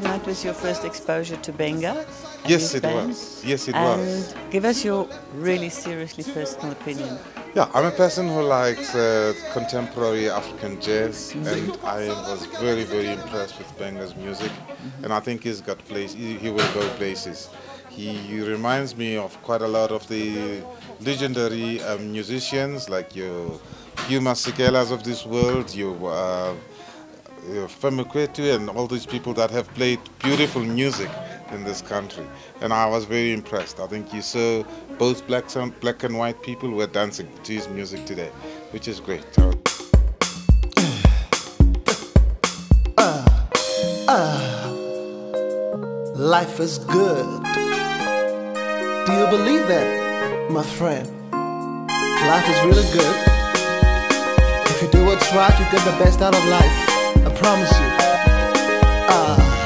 tonight was your first exposure to Gbenga. Yes, it band. was. Yes, it and was. give us your really seriously personal opinion. Yeah, I'm a person who likes uh, contemporary African jazz, and I was very, very impressed with Gbenga's music, and I think he's got place. He, he will go places. He, he reminds me of quite a lot of the legendary um, musicians like your Hugh Masekelas of this world, your uh, uh, Femi Kuti and all these people that have played beautiful music in this country. And I was very impressed. I think you saw both black, and- black and white people were dancing to his music today, which is great. Life is good. Do you believe that, my friend? Life is really good. If you do what's right, you get the best out of life. I promise you. Ah. Life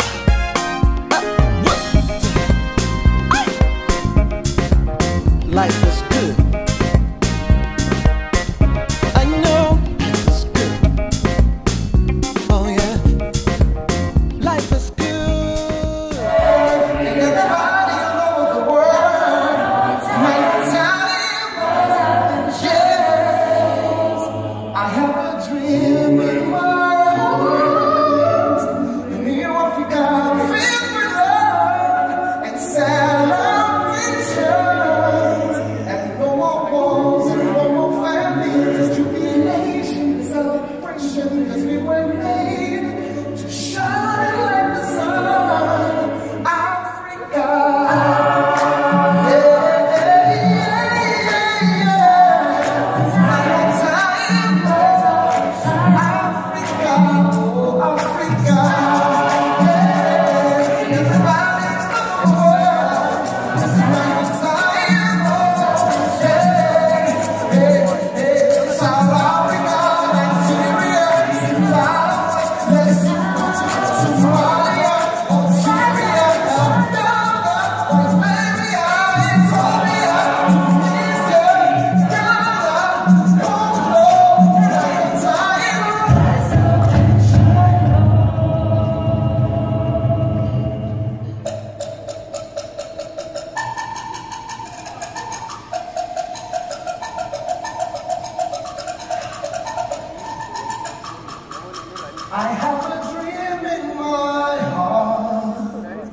I have a dream in my heart.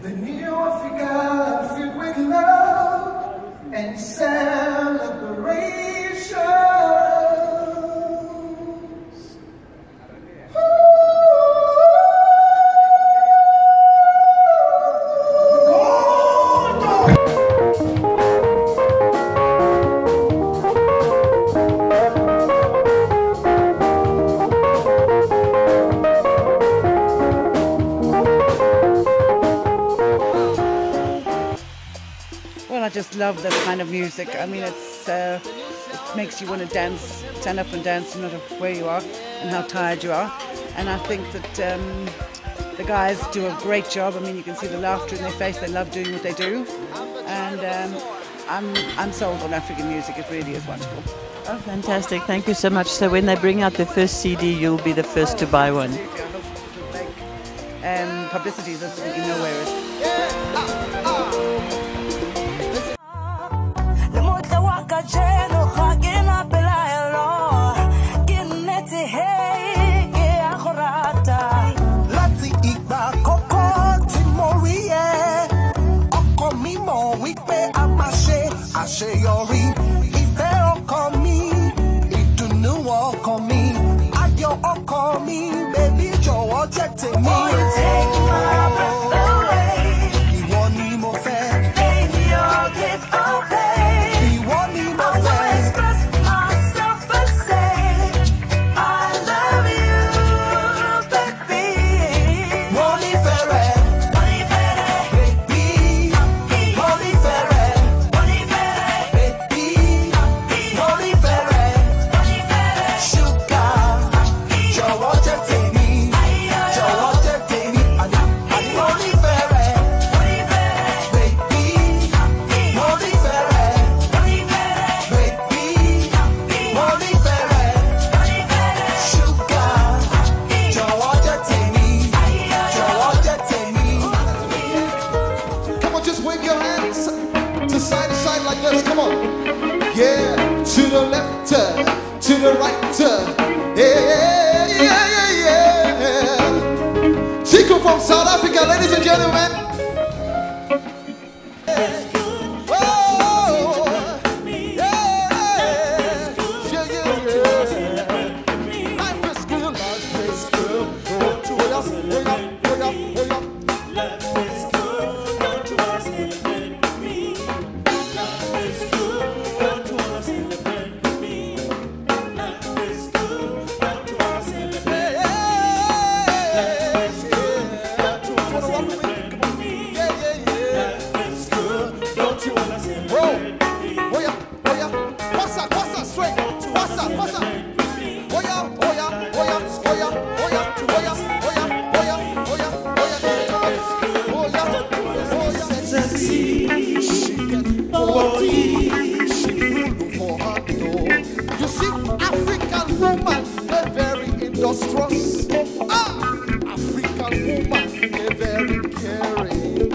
The new Africa filled with love and celebrations. Love that kind of music. I mean, it's uh, it makes you want to dance, stand up and dance, no matter where you are and how tired you are. And I think that um, the guys do a great job. I mean, you can see the laughter in their face. They love doing what they do, and um, I'm I'm sold on African music. It really is wonderful. Oh, fantastic. Thank you so much. So when they bring out the first CD, you'll be the first to buy one. Absolutely. I hope it will make um, publicity that you know where it is. Láti together. industrious. Ah, African woman, they're very caring.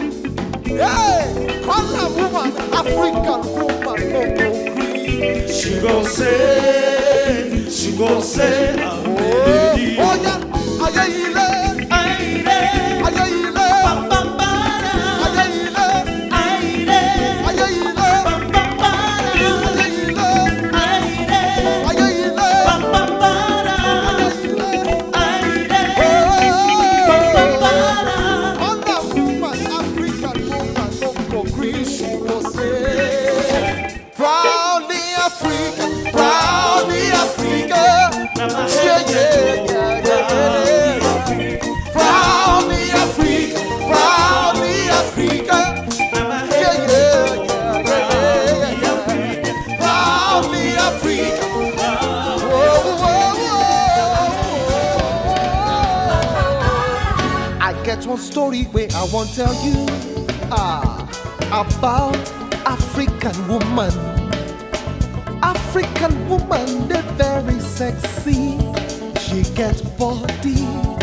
Hey, color woman, African woman, no, no, green. She gon' say, she gon' say, ah. get one story where I won't tell you ah, about African woman. African woman, they're very sexy. She get body